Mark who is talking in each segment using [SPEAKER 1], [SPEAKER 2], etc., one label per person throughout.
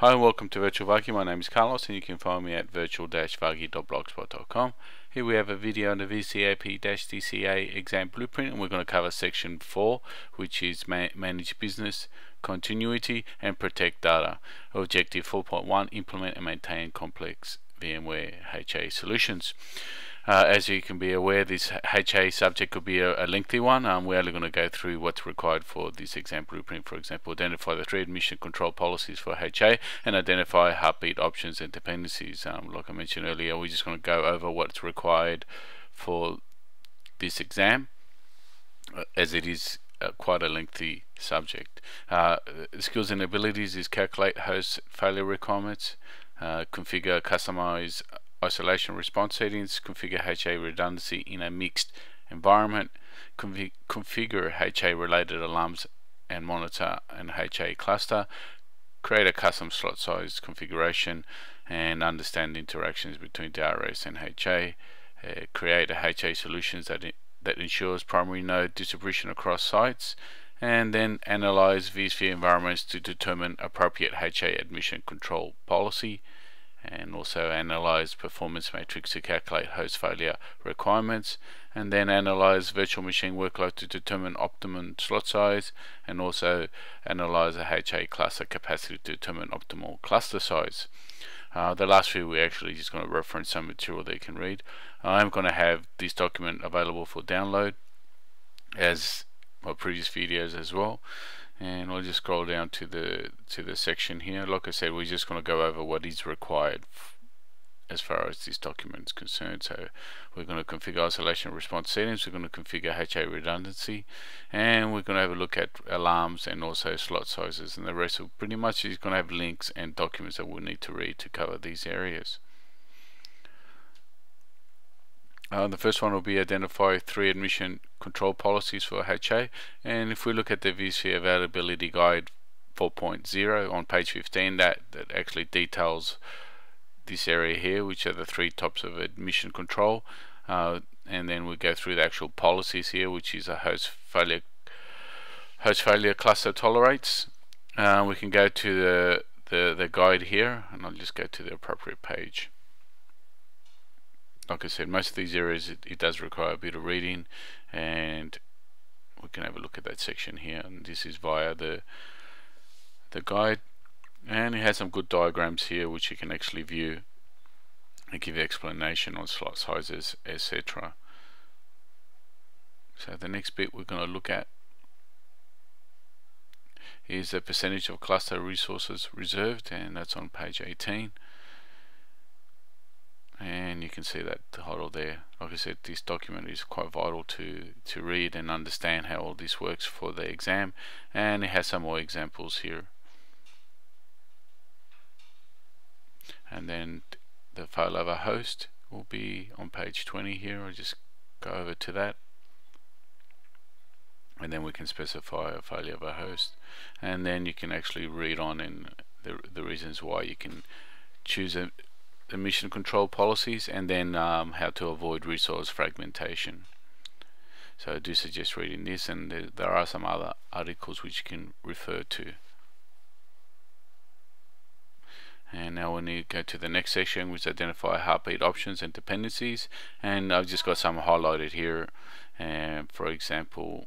[SPEAKER 1] Hi and welcome to Virtual Vargi. My name is Carlos and you can find me at virtualvargi.blogspot.com. Here we have a video on the VCAP-DCA exam blueprint and we're going to cover section 4 which is ma manage business continuity and protect data. Objective 4.1 implement and maintain complex VMware HA solutions. Uh, as you can be aware, this HA subject could be a, a lengthy one. Um, we're only going to go through what's required for this exam blueprint. For example, identify the three admission control policies for HA and identify heartbeat options and dependencies. Um, like I mentioned earlier, we're just going to go over what's required for this exam, uh, as it is uh, quite a lengthy subject. Uh, skills and abilities is calculate host failure requirements, uh, configure, customize isolation response settings, configure HA redundancy in a mixed environment, config configure HA related alarms and monitor an HA cluster, create a custom slot size configuration and understand interactions between DRS and HA, uh, create a HA solutions that, that ensures primary node distribution across sites, and then analyze vSphere environments to determine appropriate HA admission control policy, and also analyze performance metrics to calculate host failure requirements and then analyze virtual machine workload to determine optimum slot size and also analyze a HA cluster capacity to determine optimal cluster size. Uh, the last few we're actually just going to reference some material they can read. I'm going to have this document available for download as my previous videos as well. And we'll just scroll down to the to the section here. Like I said we're just going to go over what is required as far as this document is concerned. So we're going to configure isolation response settings we're going to configure HA redundancy and we're going to have a look at alarms and also slot sizes. And the rest of pretty much is going to have links and documents that we'll need to read to cover these areas uh, the first one will be identify three admission control policies for HA and if we look at the vSphere availability guide 4.0 on page 15 that, that actually details this area here which are the three types of admission control. Uh, and then we go through the actual policies here which is a host failure host failure cluster tolerates. Uh, we can go to the, the the guide here and I'll just go to the appropriate page like I said, most of these areas it, it, does require a bit of reading and we can have a look at that section here and this is via the the guide and it has some good diagrams here which you can actually view and give explanation on slot sizes etc. So the next bit we're going to look at is the percentage of cluster resources reserved and that's on page 18 and you can see that title there. Like I said this document is quite vital to to read and understand how all this works for the exam. And it has some more examples here. And then the failover host will be on page 20 here. I'll just go over to that. And then we can specify a failover host. And then you can actually read on in the, the reasons why you can choose a, the mission control policies and then um, how to avoid resource fragmentation. So I do suggest reading this and there, there are some other articles which you can refer to. And now we need to go to the next section which identify heartbeat options and dependencies and I've just got some highlighted here and for example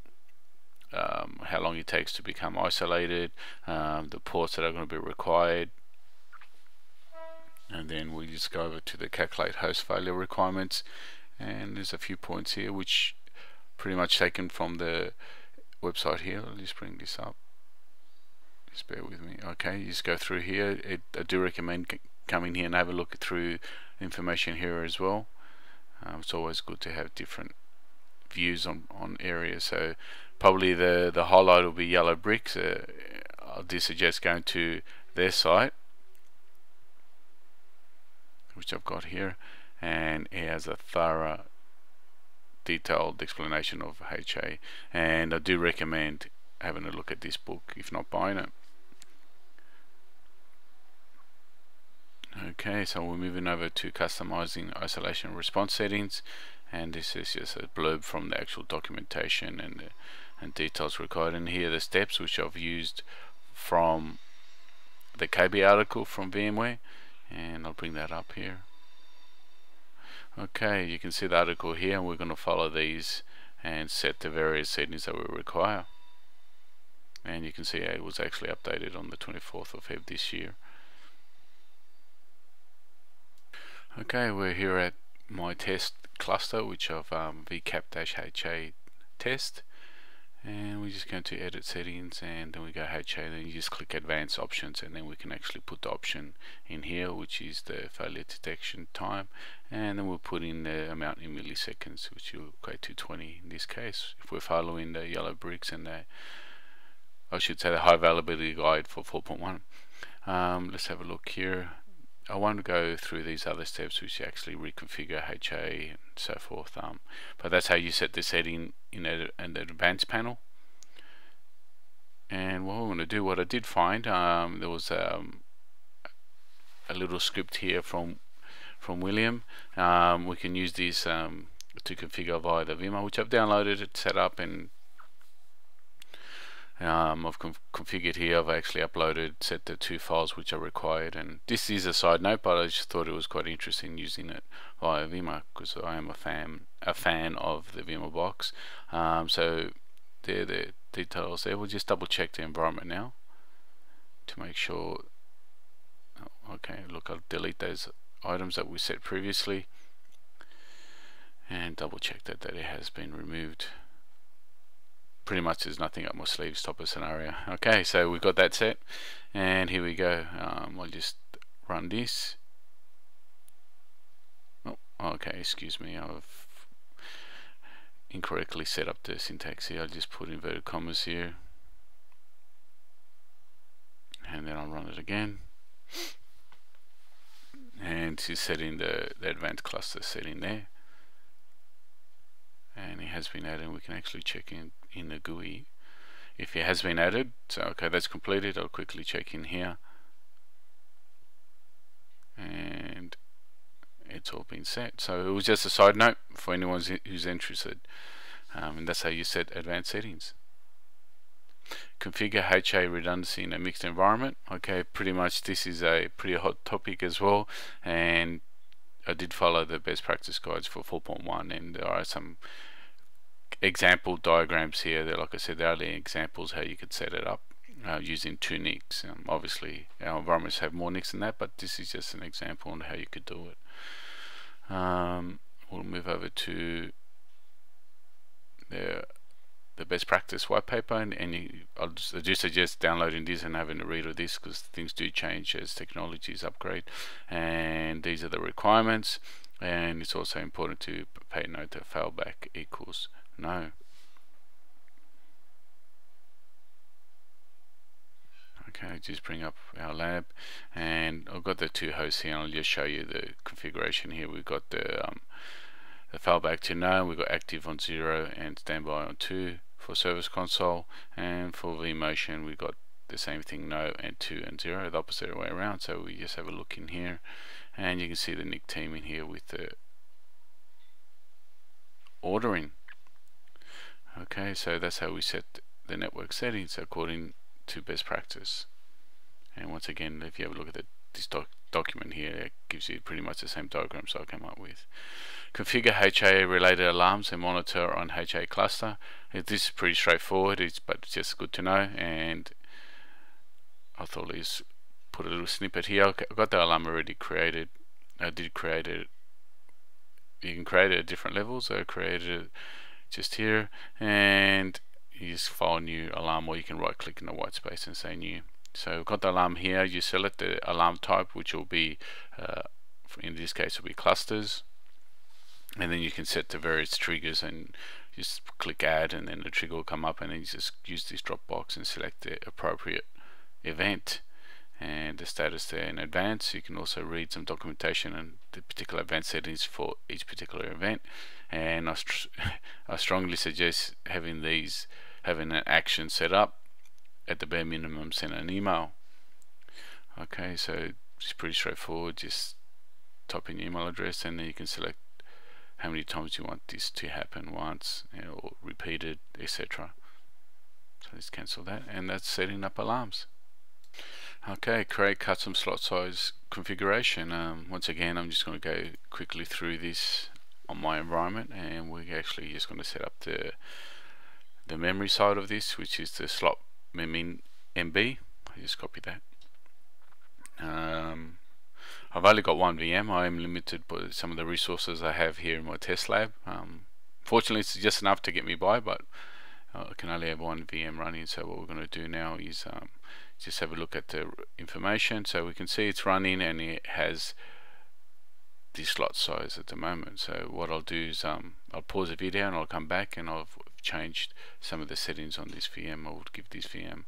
[SPEAKER 1] um, how long it takes to become isolated, um, the ports that are going to be required, and then we just go over to the calculate host failure requirements. And there's a few points here which pretty much taken from the website here. I'll just bring this up. Just bear with me. Okay you just go through here. It, I do recommend coming here and have a look through information here as well. Um, it's always good to have different views on, on areas. So probably the the highlight will be yellow bricks. Uh, I do suggest going to their site which I've got here and it has a thorough detailed explanation of HA and I do recommend having a look at this book if not buying it. Okay so we're moving over to customizing isolation response settings. And this is just a blurb from the actual documentation and and details required. And here are the steps which I've used from the KB article from VMware and I'll bring that up here. Okay you can see the article here and we're going to follow these and set the various settings that we require. And you can see it was actually updated on the 24th of Feb this year. Okay we're here at my test cluster which of um, vcap-ha test and we're just going to edit settings and then we go HA then you just click advanced options and then we can actually put the option in here which is the failure detection time. And then we'll put in the amount in milliseconds which will equate to 20 in this case. If we're following the yellow bricks and the I should say the high availability guide for 4.1 um, let's have a look here I won't go through these other steps which actually reconfigure HA and so forth um, but that's how you set the setting in an advanced panel. And what we're going to do what I did find um, there was um, a little script here from from William. Um, we can use this um, to configure via the vMA which I've downloaded it set up and um, I've configured here. I've actually uploaded set the two files which are required. And this is a side note but I just thought it was quite interesting using it via vMA because I am a fan a fan of the vMA box. Um, so there the details there. We'll just double check the environment now to make sure oh, okay look I'll delete those items that we set previously and double check that, that it has been removed pretty much there's nothing up my sleeves type of scenario. Okay so we've got that set and here we go. Um, I'll just run this. Oh, okay excuse me I've incorrectly set up the syntax here. I'll just put inverted commas here and then I'll run it again. And to set in the, the advanced cluster setting there and it has been added we can actually check in in the GUI. If it has been added so okay that's completed I'll quickly check in here. And it's all been set. So it was just a side note for anyone who's interested um, and that's how you set advanced settings. Configure HA redundancy in a mixed environment. Okay pretty much this is a pretty hot topic as well and I did follow the best practice guides for 4.1 and there are some example diagrams here. They're, like I said, they're only examples how you could set it up uh, using two NICs. Um, obviously, our environments have more NICs than that, but this is just an example on how you could do it. Um, we'll move over to the the best practice white paper and, and you, I'll just, I just suggest downloading this and having a read of this because things do change as technologies upgrade and these are the requirements and it's also important to pay note that failback equals no. Okay, just bring up our lab and I've got the two hosts here and I'll just show you the configuration here. We've got the, um, the failback to no, we've got active on 0 and standby on 2 for service console and for vMotion we've got the same thing no and 2 and 0 the opposite way around. So we just have a look in here and you can see the NIC team in here with the ordering. Okay so that's how we set the network settings according to best practice. And once again if you have a look at the, this doc document here it gives you pretty much the same diagram so I came up with configure HA related alarms and monitor on HA cluster. This is pretty straightforward it's but it's just good to know and I thought let's put a little snippet here. I've got the alarm already created I did create it. You can create it at different levels so I created it just here and you just file new alarm or you can right click in the white space and say new. So we've got the alarm here you select the alarm type which will be uh, in this case will be clusters and then you can set the various triggers and just click add and then the trigger will come up and then you just use this drop box and select the appropriate event and the status there in advance. You can also read some documentation and the particular event settings for each particular event. And I, I strongly suggest having these, having an action set up at the bare minimum, send an email. Okay, so it's pretty straightforward. Just type in your email address and then you can select how many times you want this to happen once you know, or repeated, etc. So let's cancel that, and that's setting up alarms. Okay, create custom slot size configuration. Um, once again, I'm just going to go quickly through this on my environment and we're actually just going to set up the the memory side of this which is the slot memin MB I just copy that um, I've only got one VM I am limited by some of the resources I have here in my test lab. Um, fortunately it's just enough to get me by but uh, I can only have one VM running. So what we're going to do now is um, just have a look at the information. So we can see it's running and it has the slot size at the moment. So what I'll do is um, I'll pause the video and I'll come back and I've changed some of the settings on this VM I would give this VM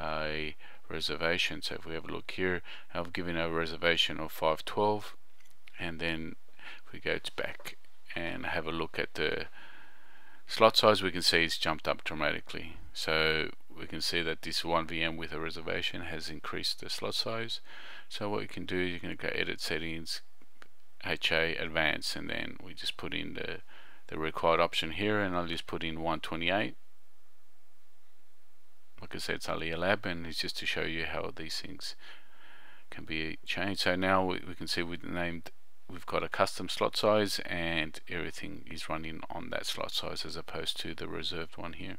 [SPEAKER 1] a reservation so if we have a look here I've given a reservation of 512 and then if we go back and have a look at the slot size we can see it's jumped up dramatically. So we can see that this one VM with a reservation has increased the slot size. So what you can do is you can go edit settings HA advanced and then we just put in the the required option here and I'll just put in 128 like I said it's only a lab and it's just to show you how these things can be changed so now we, we can see we've named we've got a custom slot size and everything is running on that slot size as opposed to the reserved one here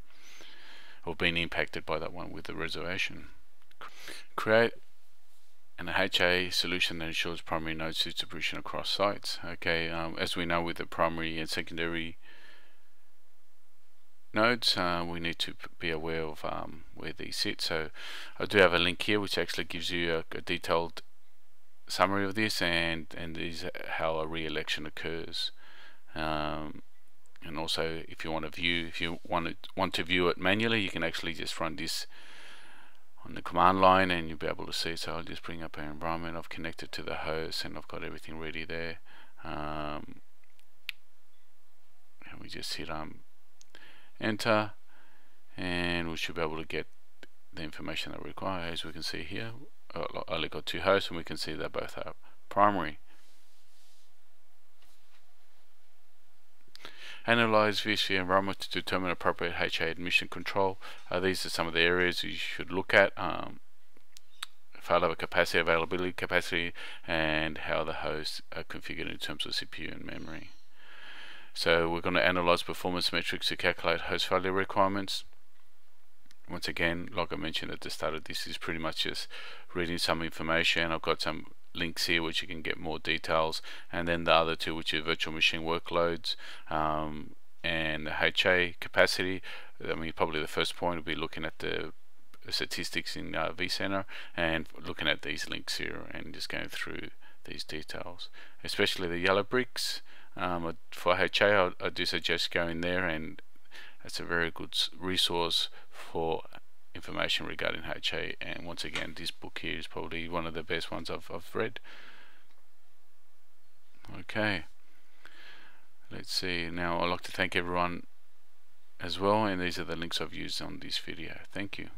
[SPEAKER 1] or being impacted by that one with the reservation create and a HA solution that ensures primary node distribution across sites. Okay, um, as we know with the primary and secondary nodes, uh, we need to be aware of um, where these sit. So I do have a link here which actually gives you a, a detailed summary of this and and is how a re-election occurs. Um, and also, if you want to view, if you want to want to view it manually, you can actually just run this on the command line and you'll be able to see so I'll just bring up our environment I've connected to the host and I've got everything ready there um, and we just hit um, enter and we should be able to get the information that we require as we can see here I only got two hosts and we can see that both are primary Analyze vSphere environment to determine appropriate HA admission control. Uh, these are some of the areas you should look at. Um, failover capacity, availability capacity, and how the hosts are configured in terms of CPU and memory. So we're going to analyze performance metrics to calculate host failure requirements. Once again, like I mentioned at the start of this, is pretty much just reading some information. I've got some links here which you can get more details and then the other two which are virtual machine workloads um, and the HA capacity I mean probably the first point will be looking at the statistics in uh, vCenter and looking at these links here and just going through these details especially the yellow bricks um, for HA I, I do suggest going there and it's a very good resource for information regarding HA and once again this book here is probably one of the best ones I've, I've read. Okay. Let's see. Now I'd like to thank everyone as well and these are the links I've used on this video. Thank you